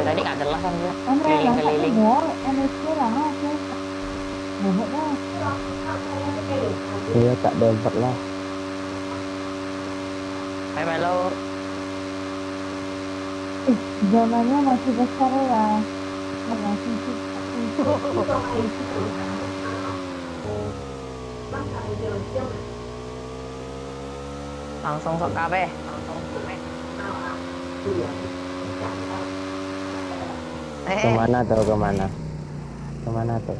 tadi nggak jelas kan Keliling-keliling. dah. Iya tak dapat lah. Hai Melo. Eh, zamannya masih besar lah. Masih Langsung sok kabeh. Eh, Ke mana tuh ke mana? Ke mana tuh?